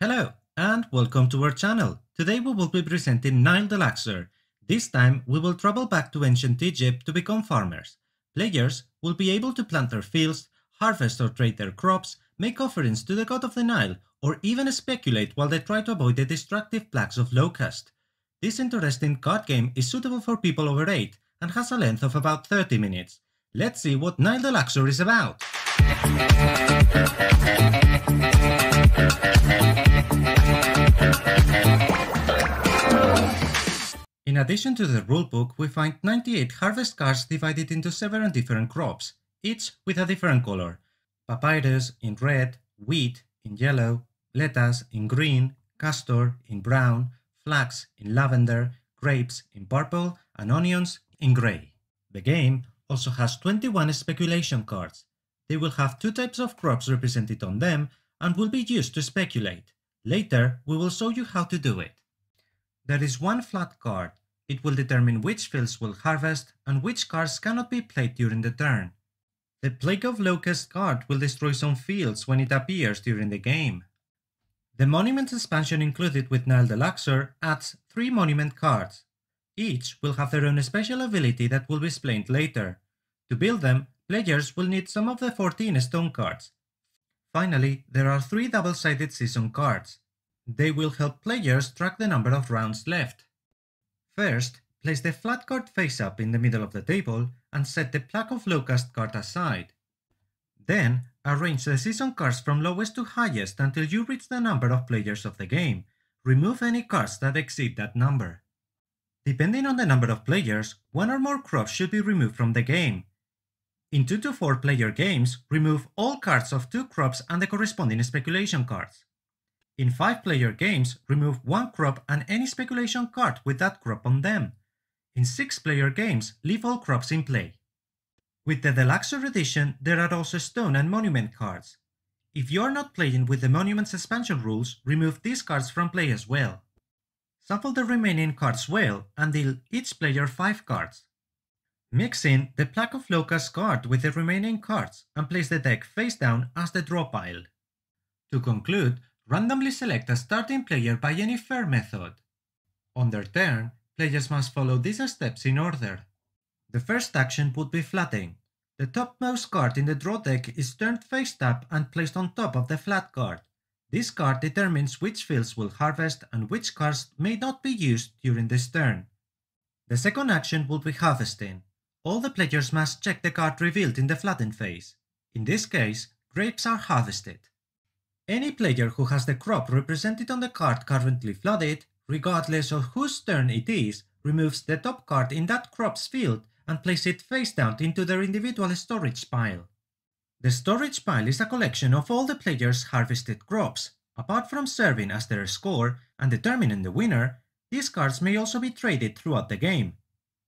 Hello and welcome to our channel. Today we will be presenting Nile DeLuxor. This time we will travel back to ancient Egypt to become farmers. Players will be able to plant their fields, harvest or trade their crops, make offerings to the god of the Nile, or even speculate while they try to avoid the destructive plagues of locust. This interesting card game is suitable for people over 8 and has a length of about 30 minutes. Let's see what Nile Luxor is about. In addition to the rulebook, we find 98 harvest cards divided into seven different crops, each with a different color. Papyrus in red, wheat in yellow, lettuce in green, castor in brown, flax in lavender, grapes in purple, and onions in grey. The game also has 21 speculation cards. They will have two types of crops represented on them and will be used to speculate. Later, we will show you how to do it. There is one flood card. It will determine which fields will harvest and which cards cannot be played during the turn. The Plague of Locust card will destroy some fields when it appears during the game. The Monument expansion included with Nile DeLuxor adds 3 Monument cards. Each will have their own special ability that will be explained later. To build them, players will need some of the 14 stone cards. Finally, there are 3 double-sided season cards. They will help players track the number of rounds left. First, place the flood card face up in the middle of the table and set the Plague of Locust card aside. Then, arrange the season cards from lowest to highest until you reach the number of players of the game. Remove any cards that exceed that number. Depending on the number of players, one or more crops should be removed from the game. In 2 to 4 player games, remove all cards of 2 crops and the corresponding speculation cards. In 5 player games, remove one crop and any speculation card with that crop on them. In 6 player games, leave all crops in play. With the Deluxe edition, there are also stone and monument cards. If you are not playing with the Monuments expansion rules, remove these cards from play as well. Shuffle the remaining cards well and deal each player 5 cards. Mix in the Plague of Locust card with the remaining cards and place the deck face down as the draw pile. To conclude, randomly select a starting player by any fair method. On their turn, players must follow these steps in order. The first action would be flooding. The topmost card in the draw deck is turned face up and placed on top of the flood card. This card determines which fields will harvest and which cards may not be used during this turn. The second action will be harvesting. All the players must check the card revealed in the flooding phase. In this case, grapes are harvested. Any player who has the crop represented on the card currently flooded, regardless of whose turn it is, removes the top card in that crop's field and places it face down into their individual storage pile. The storage pile is a collection of all the players' harvested crops. Apart from serving as their score and determining the winner, these cards may also be traded throughout the game.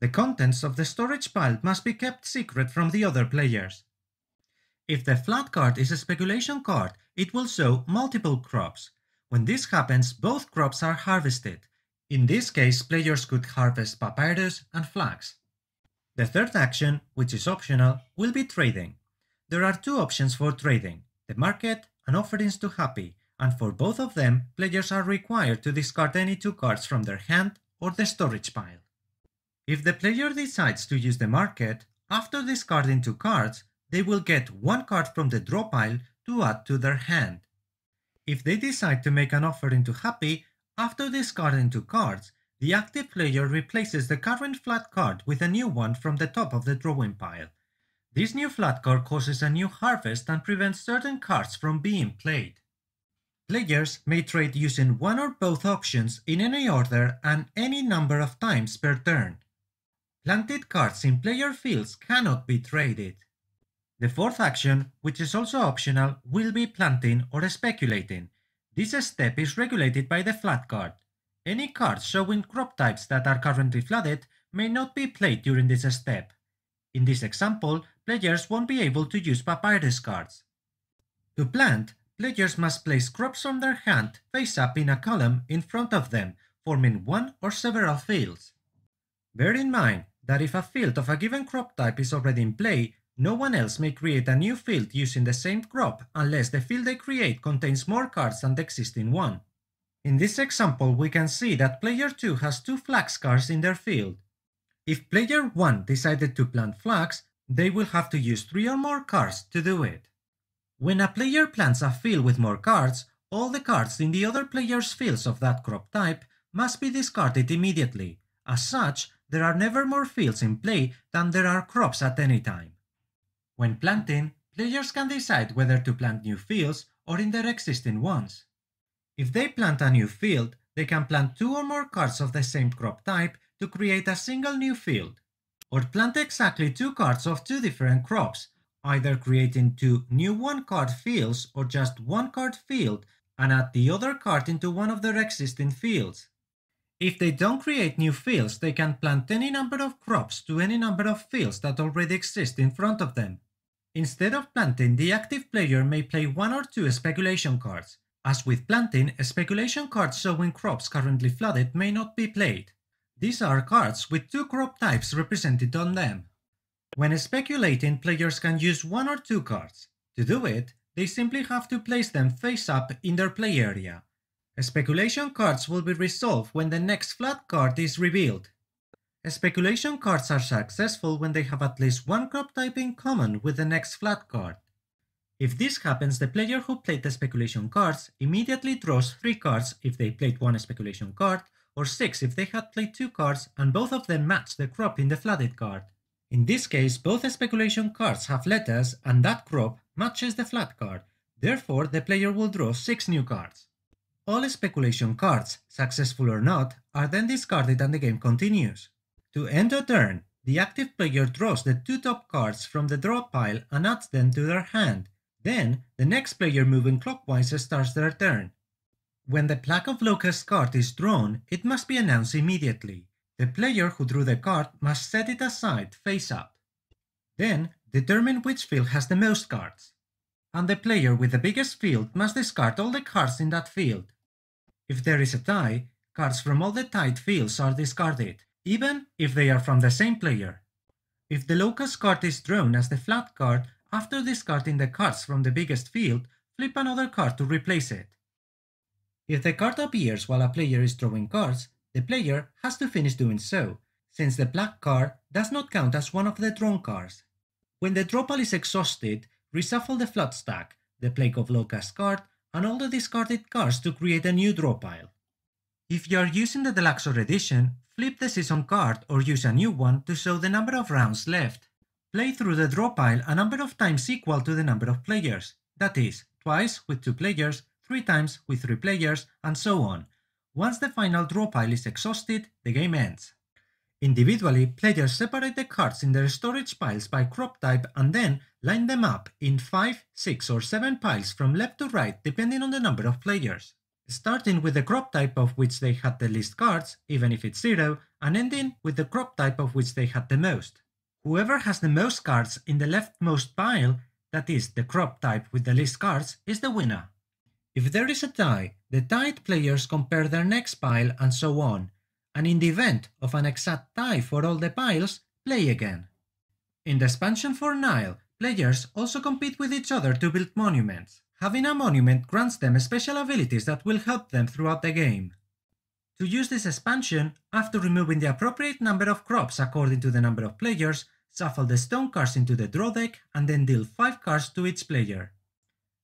The contents of the storage pile must be kept secret from the other players. If the flood card is a speculation card, it will show multiple crops. When this happens, both crops are harvested. In this case, players could harvest papyrus and flax. The third action, which is optional, will be trading. There are two options for trading, the market and offerings to Hapi, and for both of them, players are required to discard any two cards from their hand or the storage pile. If the player decides to use the market, after discarding two cards, they will get one card from the draw pile to add to their hand. If they decide to make an offering to Hapi, after discarding two cards, the active player replaces the current flood card with a new one from the top of the drawing pile. This new flood card causes a new harvest and prevents certain cards from being played. Players may trade using one or both options in any order and any number of times per turn. Planted cards in player fields cannot be traded. The fourth action, which is also optional, will be planting or speculating. This step is regulated by the flood card. Any cards showing crop types that are currently flooded may not be played during this step. In this example, players won't be able to use papyrus cards. To plant, players must place crops from their hand face up in a column in front of them, forming one or several fields. Bear in mind that if a field of a given crop type is already in play, No one else may create a new field using the same crop unless the field they create contains more cards than the existing one. In this example, we can see that player 2 has two flax cards in their field. If player 1 decided to plant flax, they will have to use 3 or more cards to do it. When a player plants a field with more cards, all the cards in the other player's fields of that crop type must be discarded immediately. As such, there are never more fields in play than there are crops at any time. When planting, players can decide whether to plant new fields or in their existing ones. If they plant a new field, they can plant two or more cards of the same crop type to create a single new field, or plant exactly two cards of two different crops, either creating two new one card fields or just one card field and add the other card into one of their existing fields. If they don't create new fields, they can plant any number of crops to any number of fields that already exist in front of them. Instead of planting, the active player may play one or two speculation cards. As with planting, speculation cards showing crops currently flooded may not be played. These are cards with two crop types represented on them. When speculating, players can use one or two cards. To do it, they simply have to place them face up in their play area. Speculation cards will be resolved when the next flood card is revealed. Speculation cards are successful when they have at least one crop type in common with the next flood card. If this happens, the player who played the speculation cards immediately draws 3 cards if they played one speculation card, or 6 if they had played 2 cards and both of them match the crop in the flooded card. In this case, both speculation cards have lettuce and that crop matches the flood card, therefore the player will draw 6 new cards. All speculation cards, successful or not, are then discarded and the game continues. To end a turn, the active player draws the two top cards from the draw pile and adds them to their hand. Then, the next player moving clockwise starts their turn. When the Plague of Locusts card is drawn, it must be announced immediately. The player who drew the card must set it aside face up. Then, determine which field has the most cards. And the player with the biggest field must discard all the cards in that field. If there is a tie, cards from all the tied fields are discarded even if they are from the same player. If the locust card is drawn as the flood card, after discarding the cards from the biggest field, flip another card to replace it. If the card appears while a player is drawing cards, the player has to finish doing so, since the black card does not count as one of the drawn cards. When the draw pile is exhausted, reshuffle the flood stack, the Plague of Locust card, and all the discarded cards to create a new draw pile. If you are using the DeLuxor edition, Flip the season card or use a new one to show the number of rounds left. Play through the draw pile a number of times equal to the number of players, that is, twice with two players, three times with three players, and so on. Once the final draw pile is exhausted, the game ends. Individually, players separate the cards in their storage piles by crop type and then line them up in 5, 6 or 7 piles from left to right depending on the number of players starting with the crop type of which they had the least cards, even if it's zero, and ending with the crop type of which they had the most. Whoever has the most cards in the leftmost pile, that is, the crop type with the least cards, is the winner. If there is a tie, the tied players compare their next pile and so on, and in the event of an exact tie for all the piles, play again. In the expansion for Nile, players also compete with each other to build monuments. Having a monument grants them special abilities that will help them throughout the game. To use this expansion, after removing the appropriate number of crops according to the number of players, shuffle the stone cards into the draw deck and then deal 5 cards to each player.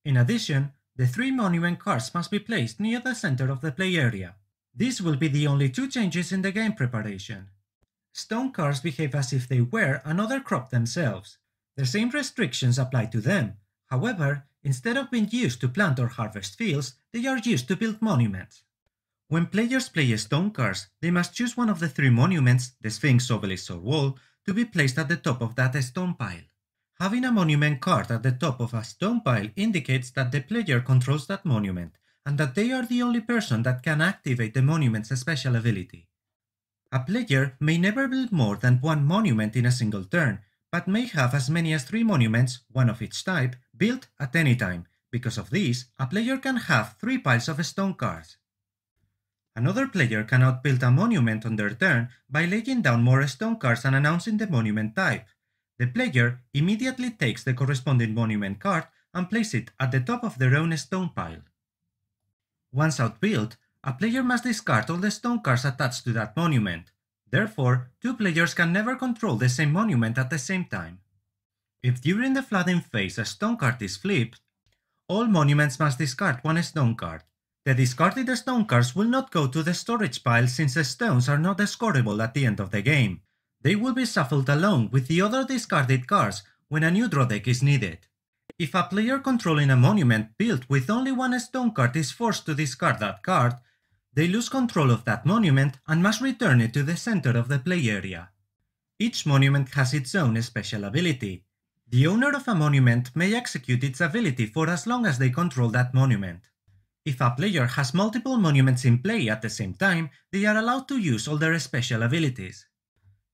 In addition, the 3 monument cards must be placed near the center of the play area. These will be the only two changes in the game preparation. Stone cards behave as if they were another crop themselves. The same restrictions apply to them. However, Instead of being used to plant or harvest fields, they are used to build monuments. When players play stone cards, they must choose one of the three monuments, the Sphinx, Obelisk or Wall, to be placed at the top of that stone pile. Having a monument card at the top of a stone pile indicates that the player controls that monument, and that they are the only person that can activate the monument's special ability. A player may never build more than one monument in a single turn, but may have as many as three monuments, one of each type, built at any time. Because of this, a player can have three piles of stone cards. Another player cannot build a monument on their turn by laying down more stone cards and announcing the monument type. The player immediately takes the corresponding monument card and places it at the top of their own stone pile. Once outbuilt, a player must discard all the stone cards attached to that monument. Therefore, two players can never control the same monument at the same time. If during the flooding phase a stone card is flipped, all monuments must discard one stone card. The discarded stone cards will not go to the storage pile since the stones are not scoreable at the end of the game. They will be shuffled along with the other discarded cards when a new draw deck is needed. If a player controlling a monument built with only one stone card is forced to discard that card, they lose control of that monument and must return it to the center of the play area. Each monument has its own special ability. The owner of a monument may execute its ability for as long as they control that monument. If a player has multiple monuments in play at the same time, they are allowed to use all their special abilities.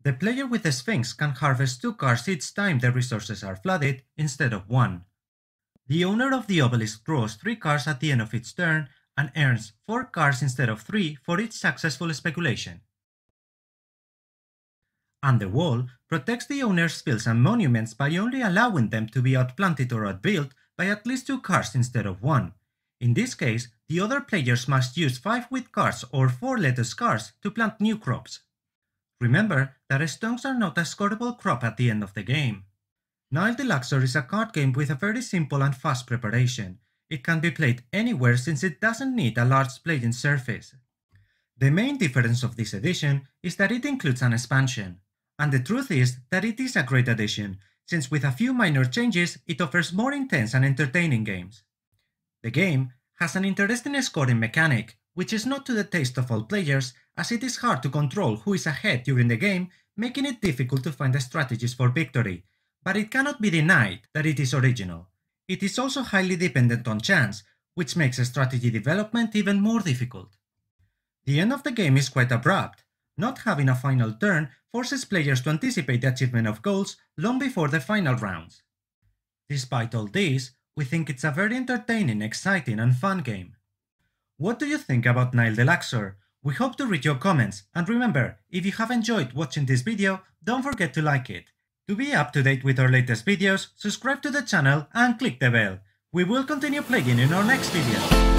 The player with the Sphinx can harvest two cards each time the resources are flooded, instead of one. The owner of the obelisk draws 3 cards at the end of its turn and earns 4 cards instead of 3 for each successful speculation. And the wall protects the owner's fields and monuments by only allowing them to be outplanted or outbuilt by at least 2 cards instead of 1, in this case, the other players must use 5 wheat cards or 4 lettuce cards to plant new crops. Remember that stones are not a scoreable crop at the end of the game. Nile DeLuxor is a card game with a very simple and fast preparation. It can be played anywhere since it doesn't need a large playing surface. The main difference of this edition is that it includes an expansion. And the truth is that it is a great addition, since with a few minor changes it offers more intense and entertaining games. The game has an interesting scoring mechanic, which is not to the taste of all players, as it is hard to control who is ahead during the game, making it difficult to find the strategies for victory, but it cannot be denied that it is original. It is also highly dependent on chance, which makes strategy development even more difficult. The end of the game is quite abrupt. Not having a final turn forces players to anticipate the achievement of goals long before the final rounds. Despite all this, we think it's a very entertaining, exciting and fun game. What do you think about Nile DeLuxor? We hope to read your comments, and remember, if you have enjoyed watching this video, don't forget to like it. To be up to date with our latest videos, subscribe to the channel and click the bell. We will continue playing in our next video.